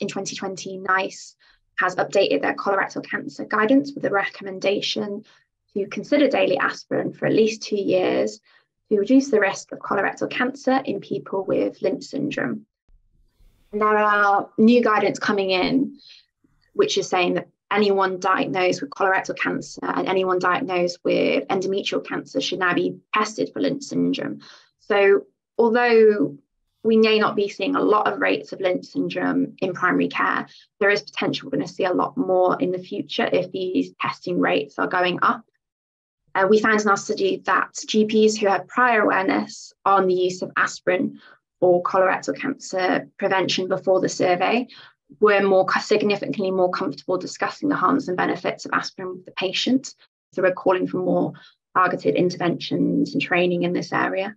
in 2020, NICE has updated their colorectal cancer guidance with a recommendation to consider daily aspirin for at least two years to reduce the risk of colorectal cancer in people with Lynch syndrome. And there are new guidance coming in, which is saying that anyone diagnosed with colorectal cancer and anyone diagnosed with endometrial cancer should now be tested for Lynch syndrome. So, although we may not be seeing a lot of rates of Lynch syndrome in primary care, there is potential we're going to see a lot more in the future if these testing rates are going up. Uh, we found in our study that GPs who had prior awareness on the use of aspirin for colorectal cancer prevention before the survey were more significantly more comfortable discussing the harms and benefits of aspirin with the patient. So we're calling for more targeted interventions and training in this area.